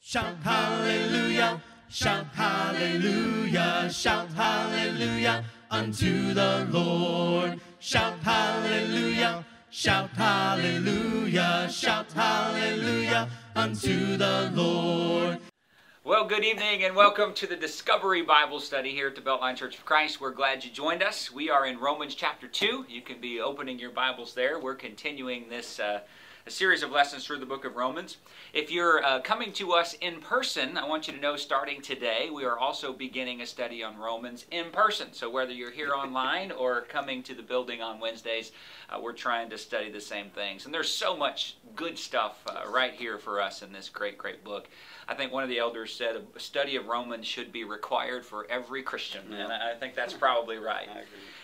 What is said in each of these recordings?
Shout hallelujah, shout hallelujah, shout hallelujah unto the Lord. Shout hallelujah, shout hallelujah, shout hallelujah unto the Lord. Well, good evening and welcome to the Discovery Bible Study here at the Beltline Church of Christ. We're glad you joined us. We are in Romans chapter 2. You can be opening your Bibles there. We're continuing this uh, a series of lessons through the book of Romans. If you're uh, coming to us in person, I want you to know starting today, we are also beginning a study on Romans in person. So whether you're here online or coming to the building on Wednesdays, uh, we're trying to study the same things. And there's so much good stuff uh, right here for us in this great, great book. I think one of the elders said a study of Romans should be required for every Christian. And I think that's probably right.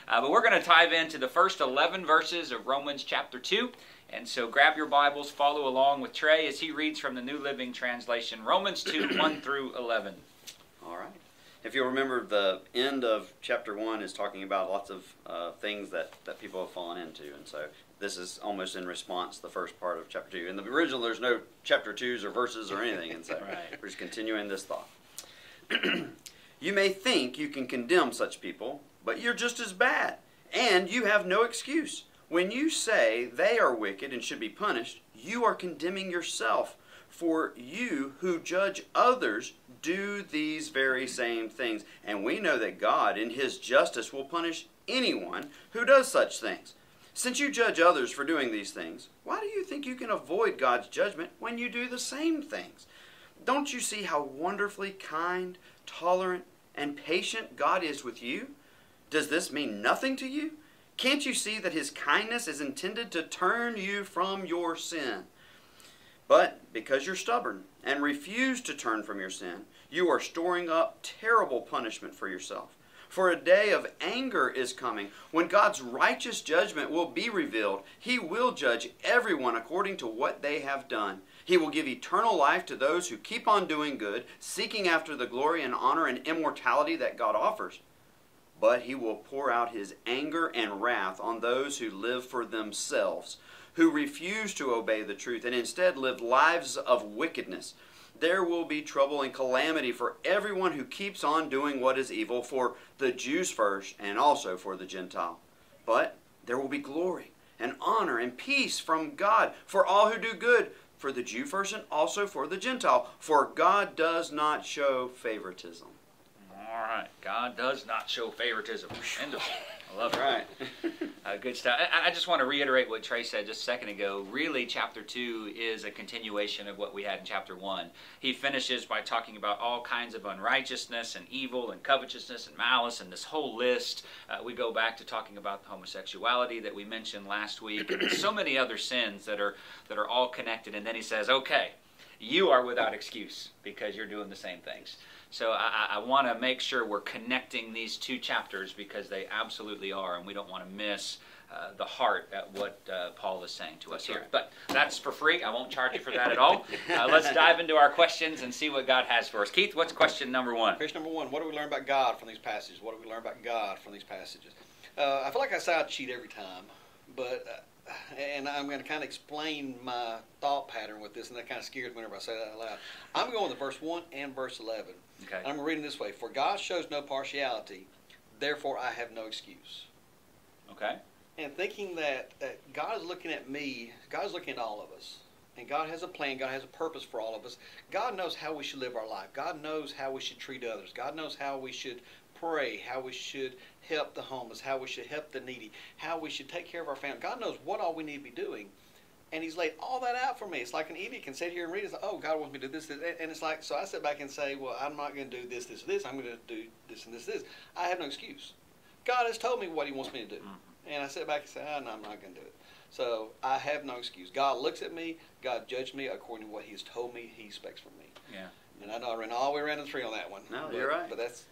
Uh, but we're going to dive into the first 11 verses of Romans chapter 2. And so grab your Bibles, follow along with Trae as he reads from the New Living Translation, Romans 2 1 through 11. All right. If you'll remember, the end of chapter 1 is talking about lots of uh, things that, that people have fallen into. And so this is almost in response to the first part of chapter 2. In the original, there's no chapter 2s or verses or anything. And so right. we're just continuing this thought. you may think you can condemn such people, but you're just as bad. And you have no excuse. When you say they are wicked and should be punished, you are condemning yourself. For you who judge others do these very same things. And we know that God, in His justice, will punish anyone who does such things. Since you judge others for doing these things, why do you think you can avoid God's judgment when you do the same things? Don't you see how wonderfully kind, tolerant, and patient God is with you? Does this mean nothing to you? Can't you see that his kindness is intended to turn you from your sin? But because you're stubborn and refuse to turn from your sin, you are storing up terrible punishment for yourself. For a day of anger is coming when God's righteous judgment will be revealed. He will judge everyone according to what they have done. He will give eternal life to those who keep on doing good, seeking after the glory and honor and immortality that God offers but he will pour out his anger and wrath on those who live for themselves, who refuse to obey the truth and instead live lives of wickedness. There will be trouble and calamity for everyone who keeps on doing what is evil, for the Jews first and also for the Gentile. But there will be glory and honor and peace from God for all who do good, for the Jew first and also for the Gentile. For God does not show favoritism. All right. God does not show favoritism. End of I love it. Right. uh, good stuff. I, I, just want to reiterate what Trae said just a second ago. Really, chapter 2 is a continuation of what we had in chapter 1. He finishes by talking about all kinds of unrighteousness and evil and covetousness and malice and this whole list. Uh, we go back to talking about homosexuality that we mentioned last week and so many other sins that are, that are all connected. And then he says, okay, you are without excuse because you're doing the same things. So I, I want to make sure we're connecting these two chapters because they absolutely are, and we don't want to miss uh, the heart at what uh, Paul is saying to us here. But that's for free. I won't charge you for that at all. Uh, let's dive into our questions and see what God has for us. Keith, what's question number one? Question number one What do we learn about God from these passages? What do we learn about God from these passages? Uh, I feel like I say I cheat every time, but uh, and I'm going to kind of explain my thought pattern with this, and that kind of scares me whenever I say that out loud. I'm going to verse 1 and verse 11. Okay. And I'm reading this way For God shows no partiality, therefore I have no excuse. Okay. And thinking that, that God is looking at me, God is looking at all of us. And God has a plan, God has a purpose for all of us. God knows how we should live our life. God knows how we should treat others. God knows how we should pray, how we should help the homeless, how we should help the needy, how we should take care of our family. God knows what all we need to be doing. And he's laid all that out for me. It's like an idiot can sit here and read it. It's like, oh, God wants me to do this, this. And it's like, so I sit back and say, well, I'm not going to do this, this, this. I'm going to do this and this, this. I have no excuse. God has told me what he wants me to do. Mm-hmm. And I sit back and say, oh, no, I'm not going to do it. So I have no excuse. God looks at me. God judged me according to what he has told me he expects from me. Yeah. And I know I ran all the way around the tree on that one. No, but, you're right. But that's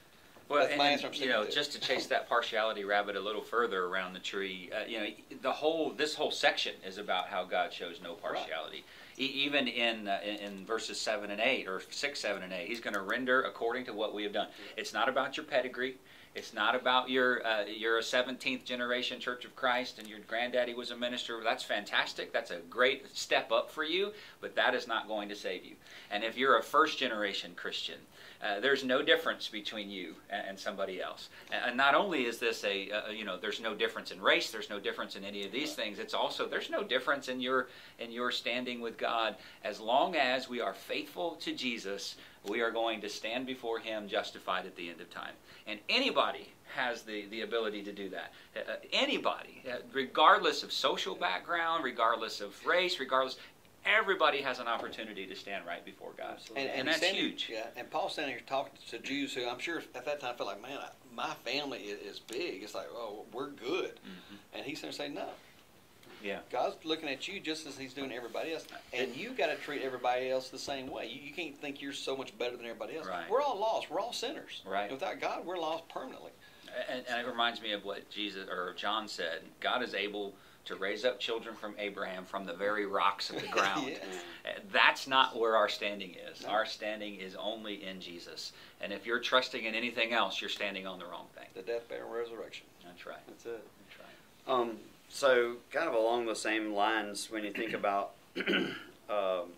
well, and, and you know, just to chase that partiality rabbit a little further around the tree, uh, you know, the whole this whole section is about how God shows no partiality. Right. E- even in, uh, in, in verses seven and eight, or six, seven, and eight, He's going to render according to what we have done. It's not about your pedigree. It's not about your uh, you're a 17th generation Church of Christ and your granddaddy was a minister. That's fantastic. That's a great step up for you, but that is not going to save you. And if you're a first generation Christian, uh, there's no difference between you and, and somebody else. And, and, not only is this a, uh, you know, there's no difference in race, there's no difference in any of these things. It's also there's no difference in your in your standing with God as long as we are faithful to Jesus. We are going to stand before Him justified at the end of time. And anybody has the, the ability to do that. Uh, uh anybody, uh, regardless of social background, regardless of race, regardless, everybody has an opportunity to stand right before God. And, and, and that's standing, huge. Yeah, and Paul's standing here talking to Jews who I'm sure at that time felt like, man, I, my family is, is, big. It's like, oh, we're good. Mm-hmm. And he's going to say, no. Yeah. God's looking at you just as He's doing everybody else, and you got to treat everybody else the same way. You, you, can't think you're so much better than everybody else. Right. We're all lost. We're all sinners. Right. And without God, we're lost permanently. And, and it reminds me of what Jesus or John said. God is able to raise up children from Abraham from the very rocks of the ground. yes. Uh, that's not where our standing is. No. Our standing is only in Jesus. And if you're trusting in anything else, you're standing on the wrong thing. The death, burial, and resurrection. That's right. That's it. That's right. Um, so, kind of along the same lines, when you think about um,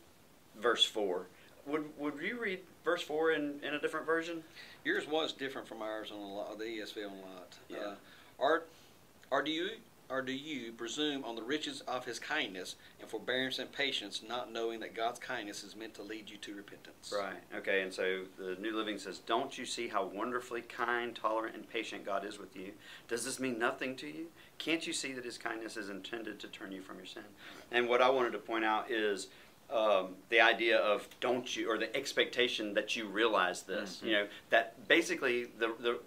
verse 4, would, would you read verse 4 in, in a different version? Yours was different from ours on a lot, the ESV on a lot. Yeah. Uh, are, are do you or do you presume on the riches of his kindness and forbearance and patience, not knowing that God's kindness is meant to lead you to repentance? Right. Okay. And so the New Living says, Don't you see how wonderfully kind, tolerant, and patient God is with you? Does this mean nothing to you? Can't you see that his kindness is intended to turn you from your sin? And what I wanted to point out is. Um, the idea of don't you or the expectation that you realize this mm-hmm. you know that basically the, the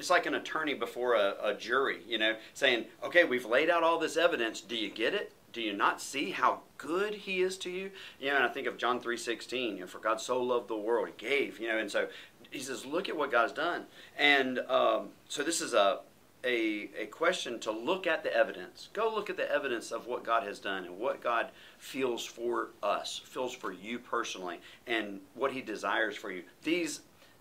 it's like an attorney before a, a jury, you know, saying, okay, we've laid out all this evidence. Do you get it? Do you not see how good he is to you? You know, and I think of John 3.16, you know, for God so loved the world, he gave, you know, and so he says, look at what God's done. And um, so this is a, a, a question to look at the evidence. Go look at the evidence of what God has done and what God feels for us, feels for you personally, and what he desires for you. These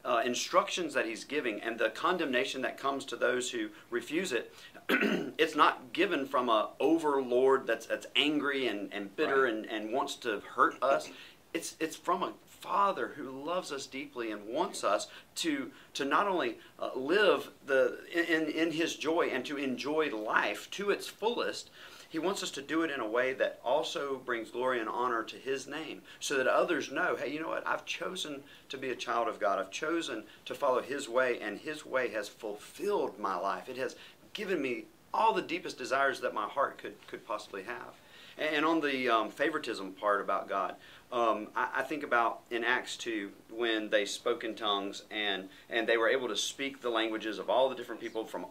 uh, instructions that he's giving and the condemnation that comes to those who refuse it, it's not given from a overlord that's that's angry and, and bitter right. and, and wants to hurt us. It's it's from a father who loves us deeply and wants us to to not only uh, live the in in his joy and to enjoy life to its fullest, he wants us to do it in a way that also brings glory and honor to His name so that others know, hey, you know what? I've chosen to be a child of God. I've chosen to follow His way, and His way has fulfilled my life. It has given me all the deepest desires that my heart could, could possibly have. And on the um, favoritism part about God, um, I, I, think about in Acts 2 when they spoke in tongues and, and they were able to speak the languages of all the different people from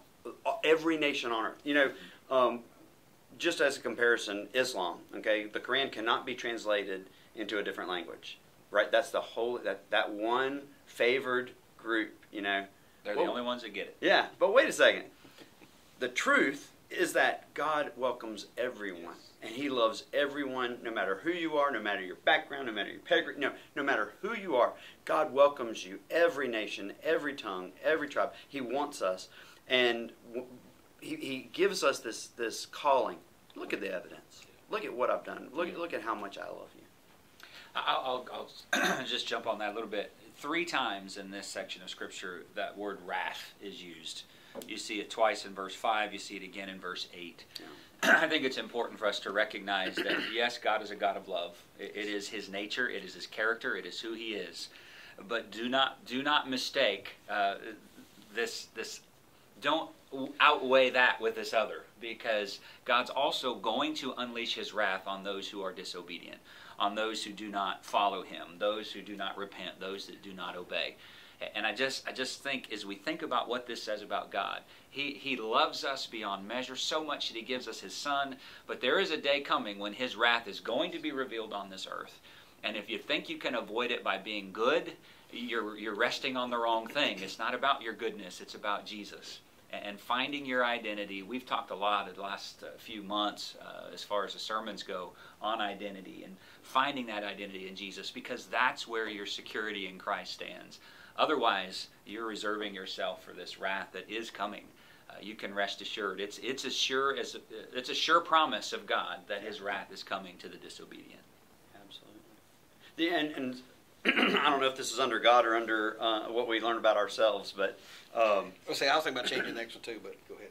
every nation on earth. You know, um, just as a comparison, Islam, okay, the Quran cannot be translated into a different language, right? That's the whole that that one favored group, you know. They're well, the only ones that get it. Yeah, but wait a second. The truth is that God welcomes everyone, yes. and He loves everyone, no matter who you are, no matter your background, no matter your pedigree, no, no matter who you are. God welcomes you, every nation, every tongue, every tribe. He wants us, and he, he gives us this this calling Look at the evidence. Look at what I've done. Look, look at how much I love you. I'll, I'll, I'll just jump on that a little bit. Three times in this section of Scripture, that word wrath is used. You see it twice in verse 5, you see it again in verse 8. Yeah. I think it's important for us to recognize that, yes, God is a God of love. It, it is His nature, it is His character, it is who He is. But do not, do not mistake uh, this, this don't outweigh that with this other because God's also going to unleash his wrath on those who are disobedient, on those who do not follow him, those who do not repent, those that do not obey. And I just I just think as we think about what this says about God, he he loves us beyond measure so much that he gives us his son, but there is a day coming when his wrath is going to be revealed on this earth. And if you think you can avoid it by being good, you're you're resting on the wrong thing. It's not about your goodness, it's about Jesus and finding your identity. We've talked a lot in the last uh, few months uh, as far as the sermons go on identity and finding that identity in Jesus because that's where your security in Christ stands. Otherwise, you're reserving yourself for this wrath that is coming. Uh, you can rest assured. It's it's as sure as it's a sure promise of God that His wrath is coming to the disobedient. Absolutely. The, and and I don't know if this is under God or under uh, what we learn about ourselves, but um, Well, see, I was thinking about changing the next one too, but go ahead.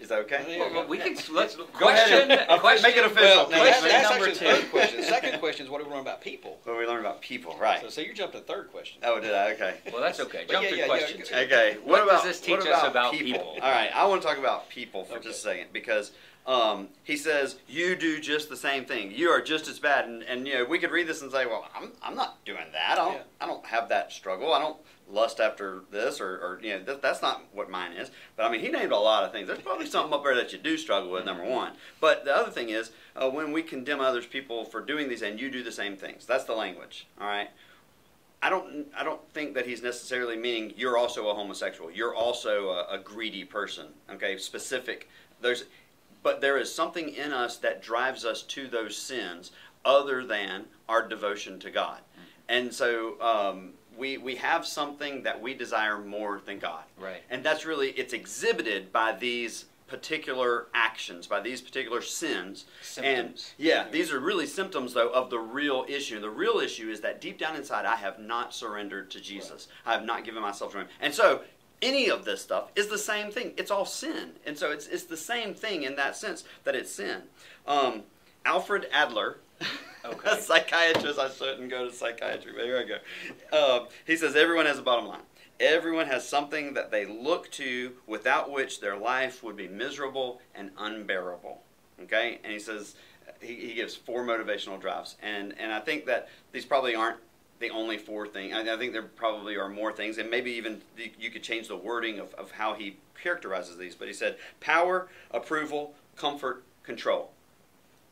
is that okay? Well, well, we can let's Go question. ahead. Question make it official. Well, now that's, Question that's number actually the two. third question. The second question is what do we learn about people? What do we learn about people, right? So, so you jumped to the third question. Oh, did I? Okay. Well, that's okay. But Jump yeah, to yeah, yeah, question good. two. Okay. What does about this teach what us about about people? people? All right, I want to talk about people for Okay. just a second because um, he says you do just the same thing. You are just as bad, and, and you know we could read this and say, well, I'm, I'm not doing that. I don't Yeah. I don't have that struggle. I don't lust after this or, or you know that, that's not what mine is. But I mean, he named a lot of things. There's probably something up there that you do struggle with. Number one, but the other thing is uh, when we condemn others people for doing these, and you do the same things. That's the language. All right. I don't. I don't think that he's necessarily meaning you're also a homosexual. You're also a, a greedy person. Okay, specific. There's, but there is something in us that drives us to those sins other than our devotion to God, and so um, we we have something that we desire more than God. Right. And that's really it's exhibited by these particular actions, by these particular sins. Symptoms. And yeah, these are really symptoms though of the real issue. The real issue is that deep down inside I have not surrendered to Jesus. I have not given myself to him. And so any of this stuff is the same thing. It's all sin. And so it's it's the same thing in that sense that it's sin. Um, Alfred Adler Okay. a psychiatrist. I shouldn't go to psychiatry, but here I go. Um, he says everyone has a bottom line. Everyone has something that they look to without which their life would be miserable and unbearable. Okay? And he says, he, he gives four motivational drives. And, and I think that these probably aren't the only four things. I, I think there probably are more things, and maybe even the, you could change the wording of, of how he characterizes these. But he said power, approval, comfort, control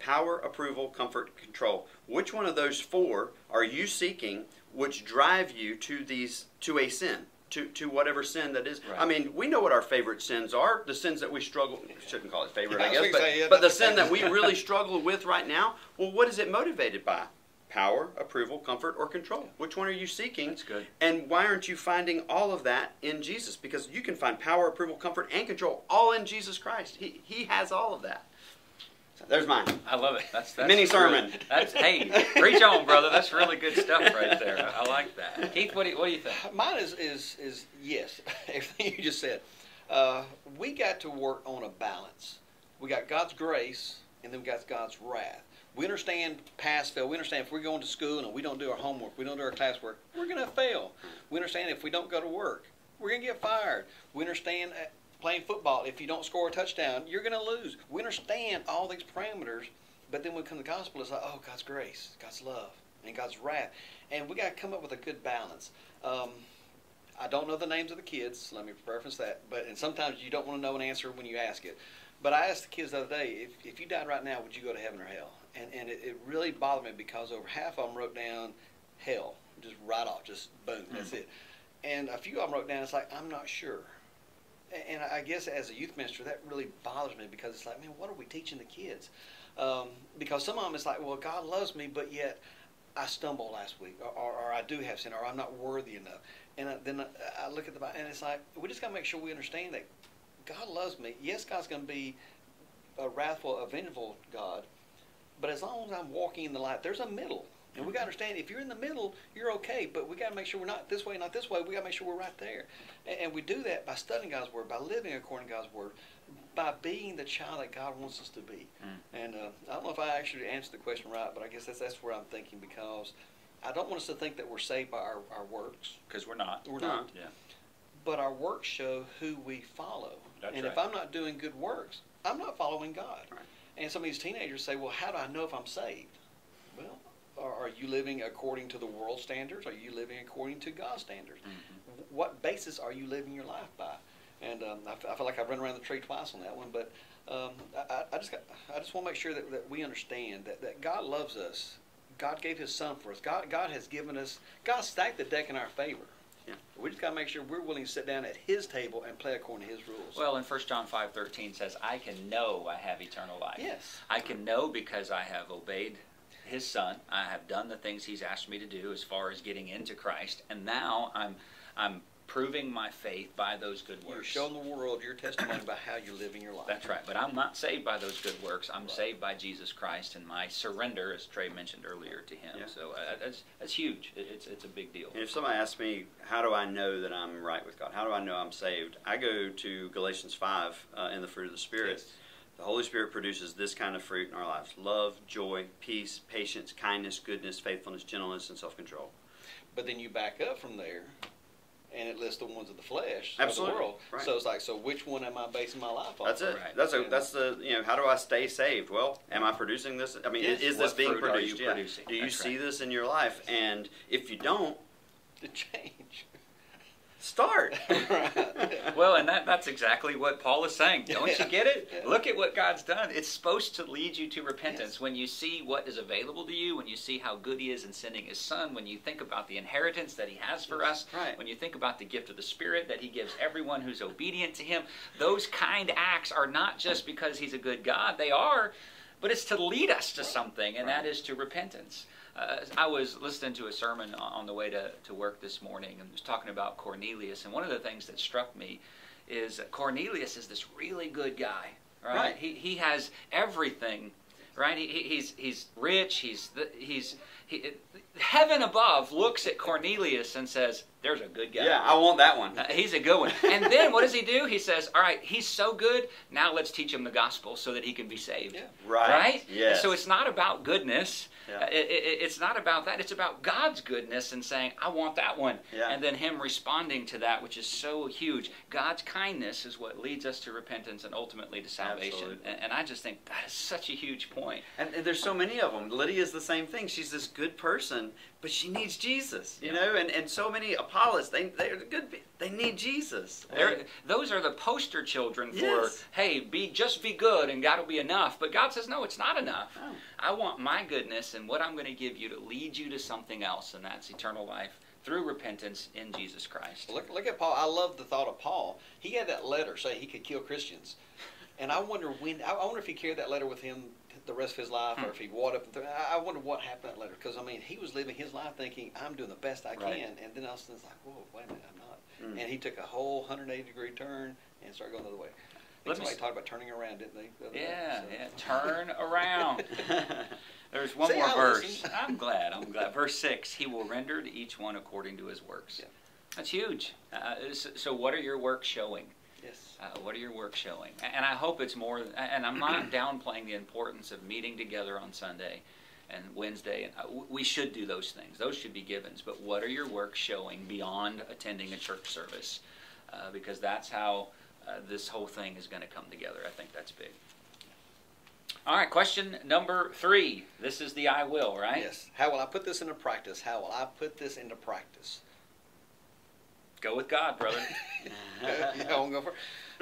power, approval, comfort, control. Which one of those four are you seeking which drive you to these to a sin? To, to whatever sin that is. Right. I mean, we know what our favorite sins are. The sins that we struggle shouldn't call it favorite, Yeah, I guess, but, say, yeah, but the sin that we really struggle with right now. Well, what is it motivated by? Power, approval, comfort, or control? Which one are you seeking? That's good. And why aren't you finding all of that in Jesus? Because you can find power, approval, comfort, and control all in Jesus Christ. He, he has all of that. So there's mine. I love it. That's, that's Mini sermon. that's hey, preach on, brother. That's really good stuff right there. I, I like that. Keith, what do you, what do you think? Mine is is is yes, everything you just said. Uh, we got to work on a balance. We got God's grace, and then we got God's wrath. We understand pass fail. We understand if we're going to school and we don't do our homework, we don't do our classwork, we're going to fail. We understand if we don't go to work, we're going to get fired. We understand uh, playing football, if you don't score a touchdown, you're going to lose. We understand all these parameters, but then when we come to the gospel, it's like, oh, God's grace, God's love, and God's wrath. And we got to come up with a good balance. Um, I don't know the names of the kids. Let me preface that. But and sometimes you don't want to know an answer when you ask it. But I asked the kids the other day, if, if you died right now, would you go to heaven or hell? And and it, it really bothered me because over half of them wrote down hell, just right off, just boom, that's it. And a few of them wrote down, it's like I'm not sure. A- And I guess as a youth minister, that really bothers me because it's like, man, what are we teaching the kids? Um, because some of them, it's like, well, God loves me, but yet I stumbled last week, or, or, or I do have sin, or I'm not worthy enough. And I, then I, I look at the Bible, and it's like we just got to make sure we understand that God loves me. Yes, God's going to be a wrathful, a vengeful God, but as long as I'm walking in the light, there's a middle. And we got to understand if you're in the middle, you're okay. But we got to make sure we're not this way, not this way. We got to make sure we're right there. And, and we do that by studying God's word, by living according to God's word, by being the child that God wants us to be. And uh, I don't know if I actually answered the question right, but I guess that's that's where I'm thinking because I don't want us to think that we're saved by our, our works. Because we're not. We're No. not. Yeah. But our works show who we follow. That's and if. I'm not doing good works, I'm not following God. Right. And some of these teenagers say, well, how do I know if I'm saved? Well, are, are you living according to the world standards? Are you living according to God's standards? Mm-hmm. What basis are you living your life by? And um, I, f- I feel like I've run around the tree twice on that one, but um, I, I- I just got, I just want to make sure that, that we understand that, that God loves us. God gave His Son for us. God, God has given us. God stacked the deck in our favor. We just got to make sure we're willing to sit down at His table and play according to His rules. Well, in 1 John 5.13 says, I can know I have eternal life. yes. I can know because I have obeyed His Son. I have done the things He's asked me to do as far as getting into Christ, and now I'm I'm proving my faith by those good works. You're showing the world your testimony about how you're living your life. That's right. But I'm not saved by those good works. I'm Right. saved by Jesus Christ and my surrender, as Trae mentioned earlier, to Him. Yeah. So uh, that's that's huge. It, it's it's a big deal. And if somebody asks me, how do I know that I'm right with God? How do I know I'm saved? I go to Galatians 5 uh, in the fruit of the Spirit. Yes. The Holy Spirit produces this kind of fruit in our lives love, joy, peace, patience, kindness, goodness, faithfulness, gentleness, and self control. But then you back up from there, and it lists the ones of the flesh, Absolutely. of the world. Right. So it's like, so which one am I basing my life on? That's it. Right. That's a, that's the you know how do I stay saved? Well, am I producing this? I mean, Yes. is this What being fruit are you produced? Yeah. producing? Do you That's see right. this in your life? And if you don't, To change. Start. Right. Well, and that, that's exactly what Paul is saying. Don't you get it? Yeah. Look at what God's done. It's supposed to lead you to repentance. Yes. When you see what is available to you, when you see how good He is in sending His Son, when you think about the inheritance that He has for us, Right. when you think about the gift of the Spirit that He gives everyone who's obedient to Him, those kind acts are not just because He's a good God. They are, but it's to lead us to something, and that is to repentance. Uh, I was listening to a sermon on the way to, to work this morning and was talking about Cornelius. And one of the things that struck me is Cornelius is this really good guy, right? Right. He, he has everything, right? He, he- he's, he's rich. He's, the, he's he, heaven above looks at Cornelius and says, there's a good guy. yeah, I want that one. Uh, he's a good one. And then what does he do? He says, All right, he's so good, now let's teach him the gospel so that he can be saved. Yeah. Right. Right? Yes. So it's not about goodness. Yeah. It- it- it's not about that. It's about God's goodness and saying, I want that one. Yeah. And then Him responding to that, which is so huge. God's kindness is what leads us to repentance and ultimately to salvation. And, and I just think that is such a huge point. And, and there's so many of them. Lydia's the same thing. She's this good person, but she needs Jesus. You Yeah. know, and, and so many Apollos, they they're good. They need Jesus. They're, those are the poster children for, Yes. hey, be just be good and God will be enough. But God says, no, it's not enough. Oh. I want my goodness and what I'm going to give you to lead you to something else, and that's eternal life through repentance in Jesus Christ. Look, look at Paul. I love the thought of Paul. He had that letter saying he could kill Christians, and I wonder when. I I wonder if he carried that letter with him the rest of his life, or if he it up. I I wonder what happened letter because I mean he was living his life thinking I'm doing the best I can, and then all of a sudden it's like, whoa, wait a minute, I'm not. Mm. And he took a whole 180 degree turn and started going the other way. Let me somebody s- talked about turning around, didn't they? the other day? Yeah, So- yeah. Turn around. There's one See, more I verse. listen. I'm glad. I'm glad. Verse six. He will render to each one according to his works. Yeah. That's huge. Uh, so, so what are your works showing? Uh, what are your works showing? And I hope it's more. And I'm not downplaying the importance of meeting together on Sunday and Wednesday. And uh, we should do those things. Those should be givens. But what are your works showing beyond attending a church service? Uh, because that's how uh, this whole thing is going to come together. I think that's big. All right, question number three. This is the I will, right? Yes. How will I put this into practice? How will I put this into practice? Go with God, brother. yeah, I won't go for.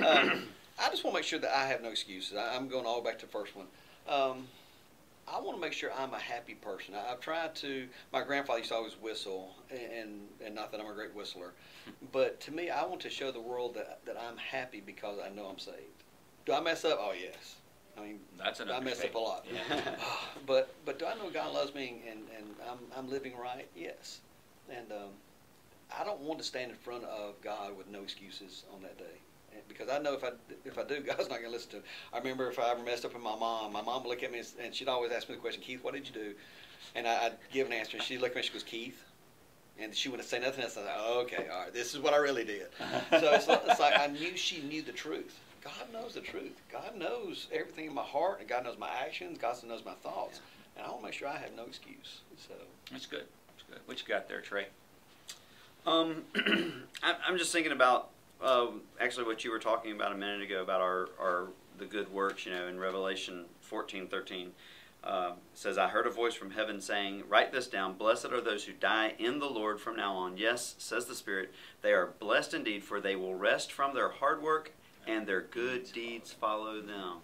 Um, I just want to make sure that I have no excuses. I, I'm going all back to the first one. Um, I want to make sure I'm a happy person. I, I've tried to. My grandfather used to always whistle, and and not that I'm a great whistler, but to me, I want to show the world that that I'm happy because I know I'm saved. Do I mess up? Oh yes. I mean, That's an I mess up a lot. Yeah. but but do I know God loves me and, and I'm, I'm living right? Yes. And um, I don't want to stand in front of God with no excuses on that day. Because I know if I if I do, God's not going to listen to me. I remember if I ever messed up with my mom, my mom would look at me and, she'd always ask me the question, Keith, what did you do? And I, I'd give an answer, and she'd look at me and she goes, Keith. And she wouldn't say nothing else. I like, oh, okay, all right, this is what I really did. so it's, it's like I knew she knew the truth. God knows the truth. God knows everything in my heart, and God knows my actions. God knows my thoughts, and I want to make sure I have no excuse. So That's good. That's good. What you got there, Trae? Um, I'm just thinking about um, actually what you were talking about a minute ago about our, our the good works. You know, in Revelation fourteen thirteen, uh, says, "I heard a voice from heaven saying, Write this down. Blessed are those who die in the Lord from now on. Yes, says the Spirit, they are blessed indeed, for they will rest from their hard work, and their good deeds follow them."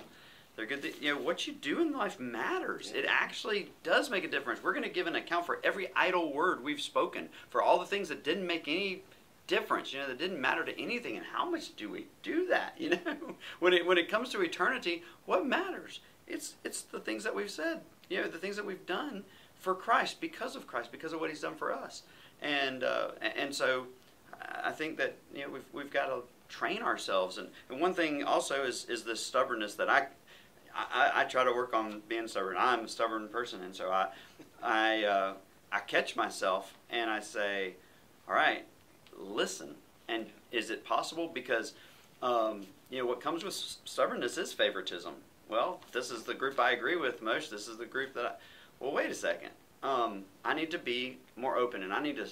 They're good. You know what you do in life matters. It actually does make a difference. We're going to give an account for every idle word we've spoken, for all the things that didn't make any difference. You know, that didn't matter to anything. And how much do we do that? You know, when it when it comes to eternity, what matters? It's it's the things that we've said. You know, the things that we've done. for Christ, because of Christ, because of what He's done for us. And uh, and so I think that you know we've we've got to train ourselves. And, and one thing also is is this stubbornness that I, I I try to work on being stubborn. I'm a stubborn person, and so I I uh, I catch myself and I say, all right, listen. And is it possible? Because um, you know what comes with stubbornness is favoritism. Well, this is the group I agree with most. This is the group that I. Well, wait a second. Um, I need to be more open, and I need to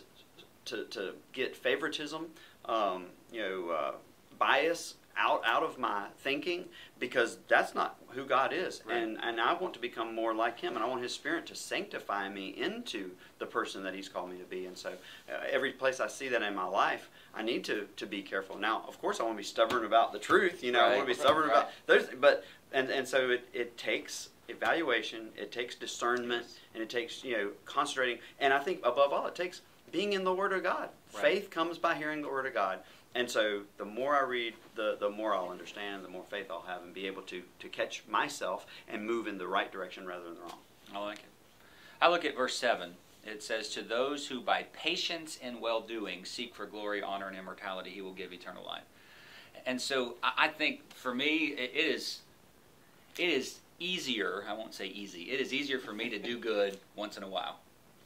to, to get favoritism, um, you know, uh, bias out out of my thinking because that's not who God is, right. and and I want to become more like Him, and I want His Spirit to sanctify me into the person that He's called me to be. And so, uh, every place I see that in my life, I need to to be careful. Now, of course, I want to be stubborn about the truth. You know, right. I want to be stubborn right. about those, but and and so it it takes evaluation, it takes discernment, and it takes you know concentrating, and I think above all, it takes being in the Word of God. Faith comes by hearing the Word of God. And so the more I read, the, the more I'll understand, the more faith I'll have, and be able to, to catch myself and move in the right direction rather than the wrong. I like it. I look at verse 7. It says, To those who by patience and well doing seek for glory, honor, and immortality, he will give eternal life. And so I think for me, it is, it is easier, I won't say easy, it is easier for me to do good once in a while.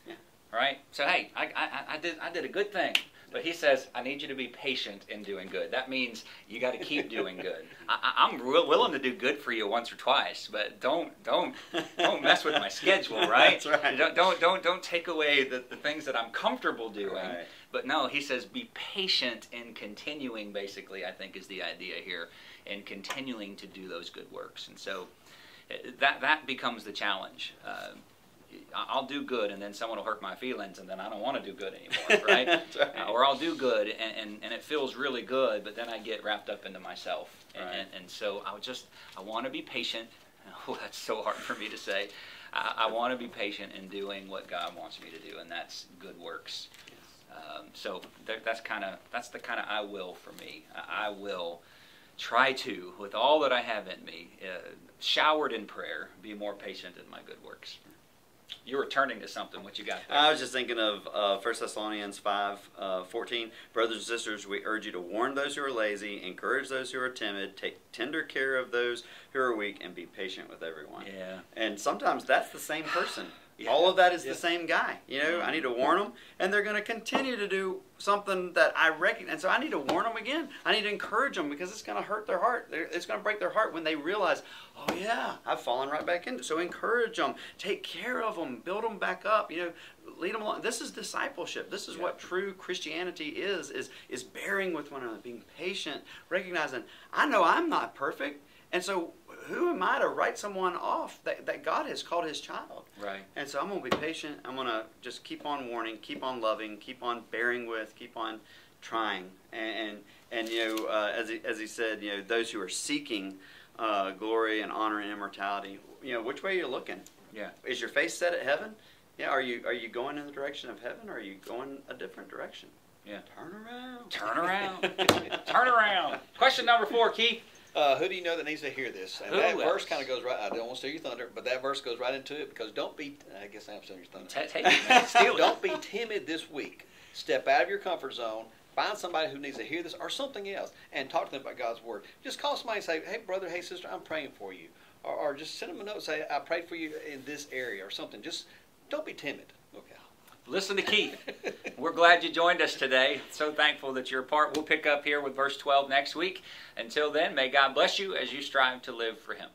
Yeah. Right? So, hey, I, I, I, did, I did a good thing. But he says, I need you to be patient in doing good. That means you got to keep doing good. I, am real willing to do good for you once or twice, but don't don't don't mess with my schedule, right? That's right. Don't don't don't, don't take away the, the things that I'm comfortable doing. Right. But no, he says, be patient in continuing. Basically, I think is the idea here, in continuing to do those good works. And so eh, that that becomes the challenge. Uh, I'll do good and then someone will hurt my feelings and then I don't want to do good anymore, right? right. Uh, or I'll do good and, and, and it feels really good, but then I get wrapped up into myself. And, right. and, and, so I just, I want to be patient. Oh, that's so hard for me to say. I, I want to be patient in doing what God wants me to do, and that's good works. Yes. Um, so that's kind of, that's the kind of I will for me. I, I will try to, with all that I have in me, uh, showered in prayer, be more patient in my good works you were turning to something. What you got? There? I was just thinking of uh, 1 Thessalonians 5 uh, 14. Brothers and sisters, we urge you to warn those who are lazy, encourage those who are timid, take tender care of those who are weak, and be patient with everyone. Yeah. And sometimes that's the same person. Yeah. All of that is yeah. the same guy. You know, I mm-hmm. need to warn them, and they're going to continue to do something that I recognize. So I need to warn them again. I need to encourage them because it's going to hurt their heart. It's going to break their heart when they realize, oh yeah, I've fallen right back into. So encourage them, take care of them, build them back up. You know, lead them along. This is discipleship. This is yeah. what true Christianity is: is is bearing with one another, being patient, recognizing I know I'm not perfect, and so who am I to write someone off that, that God has called his child? Right. And so I'm going to be patient. I'm going to just keep on warning, keep on loving, keep on bearing with, keep on trying. And, and, and you know, uh, as, he, as he said, you know, those who are seeking uh, glory and honor and immortality, you know, which way are you looking? Yeah. Is your face set at heaven? Yeah. Are you, are you going in the direction of heaven or are you going a different direction? Yeah. Turn around. Turn around. Turn around. Question number four, Keith. Uh, who do you know that needs to hear this? And who that else? verse kind of goes right. I don't want to steal your thunder, but that verse goes right into it because don't be. I guess I'm stealing your thunder. Take it, man. Steal it. Don't be timid this week. Step out of your comfort zone. Find somebody who needs to hear this or something else, and talk to them about God's word. Just call somebody and say, "Hey, brother, hey, sister, I'm praying for you," or, or just send them a note. Say, "I prayed for you in this area," or something. Just don't be timid. Listen to Keith. We're glad you joined us today. So thankful that you're a part. We'll pick up here with verse 12 next week. Until then, may God bless you as you strive to live for Him.